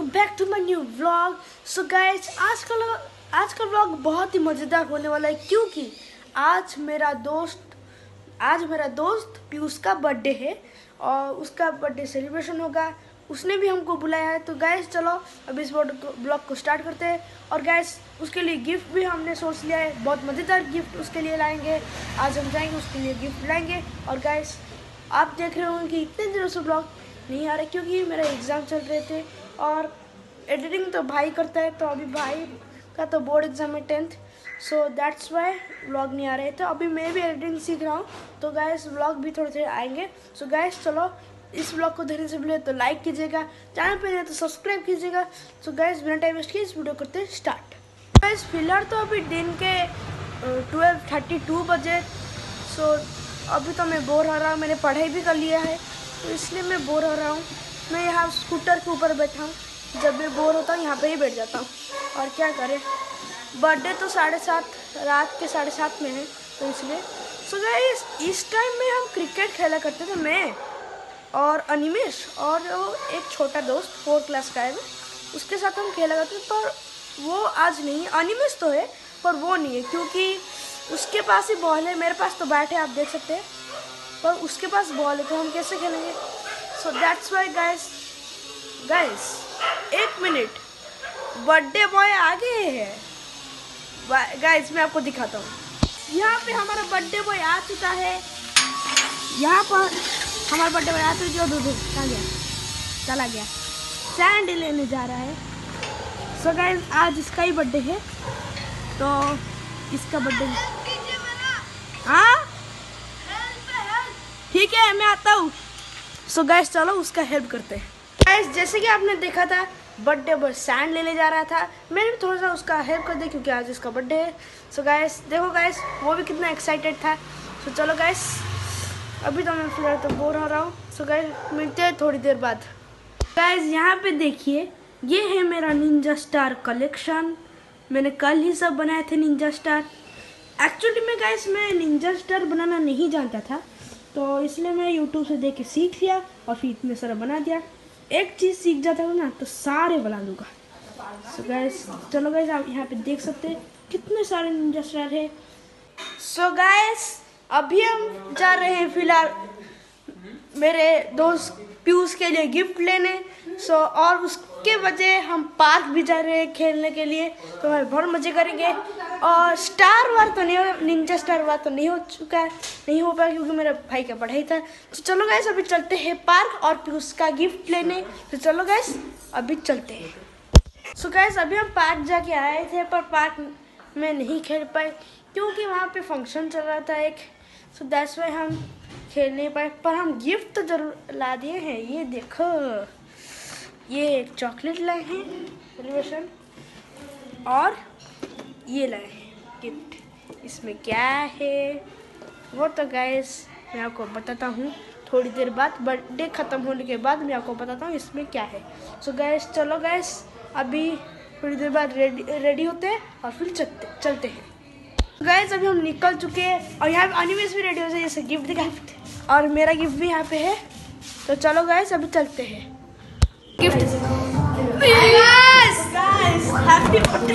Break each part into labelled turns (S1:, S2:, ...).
S1: Welcome back to my new vlog so guys आज का आज का व्लॉग बहुत ही मज़ेदार होने वाला है क्योंकि आज मेरा दोस्त, आज मेरा दोस्त पीयूष का बर्थडे है और उसका बर्थडे सेलिब्रेशन होगा। उसने भी हमको बुलाया है। तो गैस चलो, अब इस ब्लॉग को स्टार्ट करते हैं। और गैस उसके लिए गिफ्ट भी हमने सोच लिया है। बहुत मज़ेदार गिफ्ट उसके लिए लाएँगे। आज हम जाएँगे, उसके लिए गिफ्ट लाएँगे। और गैस आप देख रहे होंगे कि इतने दिनों से ब्लॉग नहीं आ रहे क्योंकि मेरा एग्ज़ाम चल रहे थे। और एडिटिंग तो भाई करता है तो अभी भाई का तो बोर्ड एग्ज़ाम है tenth so that's why vlog नहीं आ रहे। तो अभी मैं भी एडिटिंग सीख रहा हूँ तो गैस व्लॉग भी थोड़े थोड़े आएँगे। सो so, गैस चलो इस ब्लॉग को देखने से पहले तो लाइक कीजिएगा चैनल पे नहीं तो सब्सक्राइब कीजिएगा। सो गैस बिना टाइम वेस्ट किए इस वीडियो करते स्टार्ट गैस फ़िलहाल तो अभी दिन के ट्वेल्व थर्टी टू बजे। सो अभी तो मैं बोर हो रहा हूँ मैंने पढ़ाई भी कर लिया है तो इसलिए मैं बोर हो रहा हूँ। मैं यहाँ स्कूटर के ऊपर बैठा हूँ। जब भी बोर होता हूँ, यहाँ पे ही बैठ जाता हूँ। और क्या करें? बर्थडे तो साढ़े सात, रात के साढ़े सात में है तो इसलिए। सो गाइस इस टाइम में हम क्रिकेट खेला करते थे, मैं और अनिमेश और वो एक छोटा दोस्त फोर्थ क्लास का है उसके साथ हम खेला करते थे, पर वो आज नहीं। अनिमेश तो है, पर वो नहीं है, क्योंकि उसके पास ही बॉल है। मेरे पास तो बैट है, आप देख सकते हैं। पर उसके पास बॉल है तो हम कैसे खेलेंगे? So that's why guys guys एक मिनट बर्थडे बॉय आ गए हैं. गाइस मैं आपको दिखाता हूँ. यहाँ पे हमारा बर्थडे बॉय आ चुका है. यहाँ पर हमारा बर्थडे बॉय आ चुका जो दूध कहाँ गया. चला गया. सैंड लेने जा रहा है. सो so गाइस आज इसका ही बर्थडे है. तो इसका बर्थडे हाँ? ठीक है मैं आता हूँ. सो गैस चलो उसका हेल्प करते हैं। गैस जैसे कि आपने देखा था बर्थडे पर सैंड लेने जा रहा था। मैंने भी थोड़ा सा उसका हेल्प कर दिया क्योंकि आज उसका बर्थडे है। सो गैस देखो गैस वो भी कितना एक्साइटेड था। सो चलो गैस अभी तो मैं फ़िलहाल तो बोर हो रहा हूँ। सो गैस मिलते हैं थोड़ी देर बाद। गैस यहाँ पे देखिए, ये है मेरा निंजा स्टार कलेक्शन मैंने कल ही सब बनाए थे निंजा स्टार एक्चुअली में गैस मैं निंजा स्टार बनाना नहीं जानता था। तो इसलिए मैं यूट्यूब से देख के सीख लिया और फिर इतने सारा बना दिया। एक चीज़ सीख जाता हूँ ना तो सारे बना दूँगा। सो गाइस चलो गाइस आप यहाँ पे देख सकते हैं कितने सारे निंजा स्टार है। सो गाइस अभी हम जा रहे हैं फ़िलहाल मेरे दोस्त पीयूष के लिए गिफ्ट लेने। सो और उसके वजह हम पार्क भी जा रहे हैं खेलने के लिए। तो हमें बहुत मज़े करेंगे। और स्टार वार तो नहीं हो निंजा स्टार वार तो नहीं हो चुका है नहीं हो पाया क्योंकि मेरे भाई का पढ़ाई था तो चलो गैस अभी चलते हैं पार्क और फिर उसका गिफ्ट लेने तो चलो गैस अभी चलते हैं सो गैस अभी हम पार्क जाके आए थे पर पार्क में नहीं खेल पाए क्योंकि वहाँ पे फ़ंक्शन चल रहा था एक सो दैट्स वाई हम खेल नहीं पाए पर हम गिफ्ट तो ज़रूर ला दिए हैं ये देखो ये चॉकलेट लाए हैं और ये लाए गिफ्ट। इसमें क्या है? वो तो गैस मैं आपको बताता हूँ। थोड़ी देर बाद बर्थडे ख़त्म होने के बाद मैं आपको बताता हूँ इसमें क्या है। सो so गैस चलो गैस अभी थोड़ी देर बाद रेडी रेडी होते हैं और फिर चलते चलते हैं। गैस अभी हम निकल चुके हैं और यहाँ पे एनिमेस भी रेडी हो जाए, जैसे गिफ्ट गिफ्ट और मेरा गिफ्ट भी यहाँ पे है। तो चलो गैस अभी चलते हैं। गिफ्ट हैप्पी बर्थडे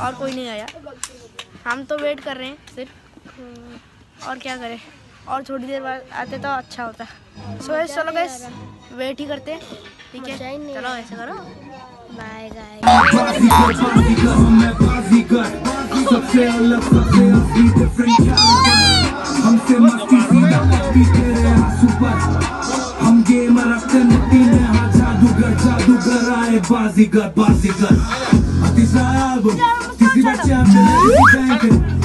S1: और कोई नहीं आया। हम तो वेट कर रहे हैं सिर्फ़। और क्या करें? और थोड़ी देर बाद आते तो अच्छा होता। सो so, चलो गए वेट ही करते हैं। ठीक है? चलो ऐसे करो। बाय
S2: हम गेमर हाँ जादूगर जादूगर आए बाजीगर बाजीगर। तीसरा एल्बम तीसरी बच्चे हम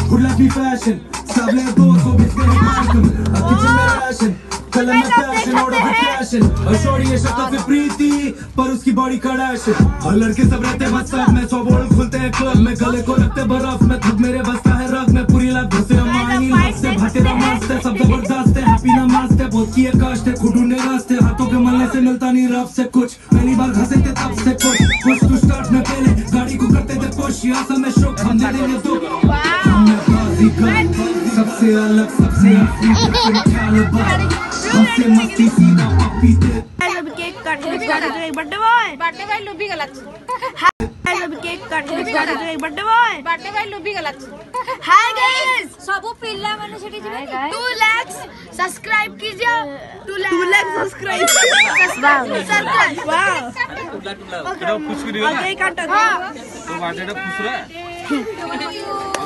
S2: गुलाबी फ़ैशन सब ले दो सौ बीस के मार्कम किचन में राशन कलर में फ़ैशन और फ़ैशन और शोरी ये शक्ल से प्रीति पर उसकी बॉडी कड़ाशन और लड़के सब रहते मस्त में सौ बोल खुलते हैं क्लब में। गले को रखते बर्फ़ में थक मेरे बसता है रग में। पूरी लाइफ घुसे मानी हँसते भाटेरा मस्त है सब ज़बरदस्त है हैप्पी ना मस्त है। बहुत किए कष्ट है ढूंढे रास्ते हाथों के मलने से मिलता नहीं रब से सबसे अलग सबसे सबसे मस्ती सीधा पप्पी
S1: केक काट बर्थडे बॉय
S3: बर्थडे बॉय
S1: लुबी गलत केक काट बर्थडे बॉय
S3: बर्थडे बॉय लुबी गलत
S1: हाय गाइस
S3: सबु पिल्ला माने सेठी जिबे
S1: 2 लाख सब्सक्राइब कीजिए। 2 lakh 2 lakh subscribe subscribe wow
S4: कुछ भी
S1: नहीं हो। आगे काटो
S4: तो वाटेडा खुश रहा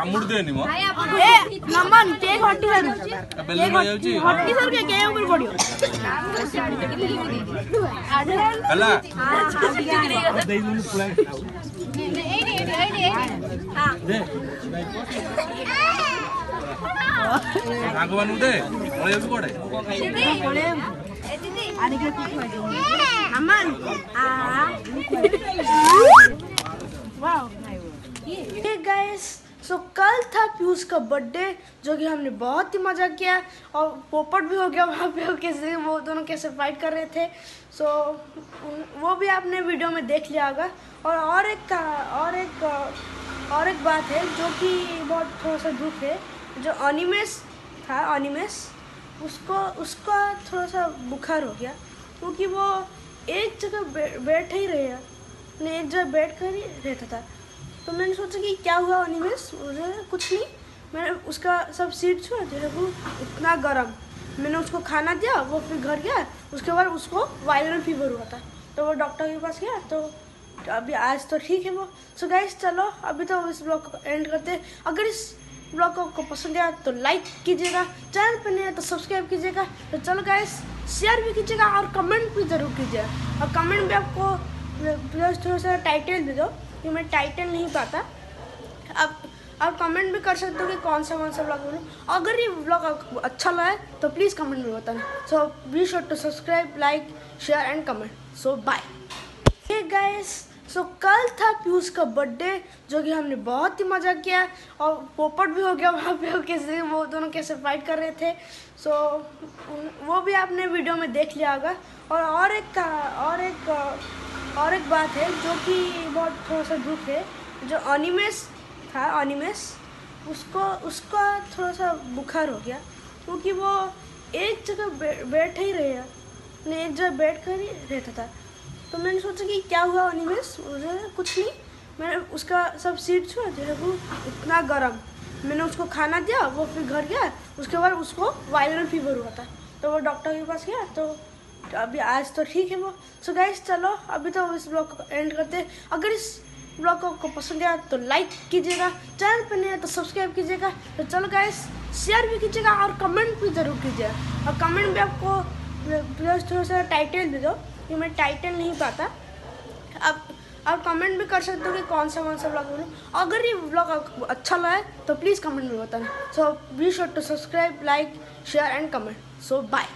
S4: କାମୁଡି ଦେନି ମ
S1: ଏ ନମନ କେ ଘଟି କେ
S4: ଘଟି ଘଟି ଦେ
S1: Wow. Hey guys, सो so, कल था पीयूष का बर्थडे जो कि हमने बहुत ही मज़ा किया। और पोपट भी हो गया वहाँ पे कैसे वो दोनों कैसे फाइट कर रहे थे। सो so, वो भी आपने वीडियो में देख लिया होगा। और और एक और एक और एक बात है जो कि बहुत थोड़ा सा दुख है जो अनिमेश था अनिमेश उसको उसका थोड़ा सा बुखार हो गया। क्योंकि वो एक जगह बैठ ही रहे। नहीं एक जगह बैठ कर ही रहता था। तो मैंने सोचा कि क्या हुआ अनिमेश कुछ नहीं। मैंने उसका सब सीट छुआ, जो है वो इतना गर्म। मैंने उसको खाना दिया, वो फिर घर गया। उसके बाद उसको वायरल फीवर हुआ था। तो वो डॉक्टर के पास गया तो अभी आज तो ठीक है वो। सो गाइस चलो, अभी तो इस ब्लॉग को एंड करते अगर इस ब्लॉग को पसंद आया तो लाइक कीजिएगा चैनल पर नहीं है तो सब्सक्राइब कीजिएगा। तो चलो गाइस शेयर भी कीजिएगा और कमेंट भी ज़रूर कीजिएगा। और कमेंट में आपको थोड़ा सा टाइटल भी दो। कि मैं टाइटल नहीं पाता। आप आप कमेंट भी कर सकते हो कि कौन सा कौन सा ब्लॉग बोलूँ। अगर ये ब्लॉग अच्छा लगा तो प्लीज़ कमेंट में बताना। So be sure to subscribe like share and comment so bye guys so कल था पीयूष का बर्थडे जो कि हमने बहुत ही मज़ा किया। और पोपट भी हो गया वहाँ पे कैसे वो दोनों कैसे फाइट कर रहे थे। सो so, वो भी आपने वीडियो में देख लिया होगा। और और एक और एक और एक बात है, जो कि बहुत थोड़ा सा दुख है, जो अनिमेश था अनिमेश उसको, उसका थोड़ा सा बुखार हो गया, क्योंकि वो एक जगह बैठ ही रहे नहीं एक जगह बैठ कर ही रहता था। तो मैंने सोचा कि क्या हुआ अनिमेश मुझे कुछ नहीं मैंने उसका सब सीट छुआ, जो वो इतना गर्म। मैंने उसको खाना दिया, वो फिर घर गया, उसके बाद उसको वायरल फीवर हुआ था। तो वो डॉक्टर के पास गया तो अभी आज तो ठीक है वो। सो गाइस चलो, अभी तो इस ब्लॉग को एंड करते हैं। अगर इस ब्लॉग को आपको पसंद आया तो लाइक कीजिएगा चैनल पर नहीं है तो सब्सक्राइब कीजिएगा। तो चलो गाइस शेयर भी कीजिएगा और कमेंट भी ज़रूर कीजिएगा। और कमेंट में आपको प्लस थोड़ा सा टाइटल भी दो कि मैं टाइटल नहीं पाता। आप आप कमेंट भी कर सकते हो कि कौन सा कौन सा ब्लॉग बोलूँ अगर ये ब्लॉग अच्छा लगा तो प्लीज़ कमेंट में बताना। So be sure to subscribe like share and comment so bye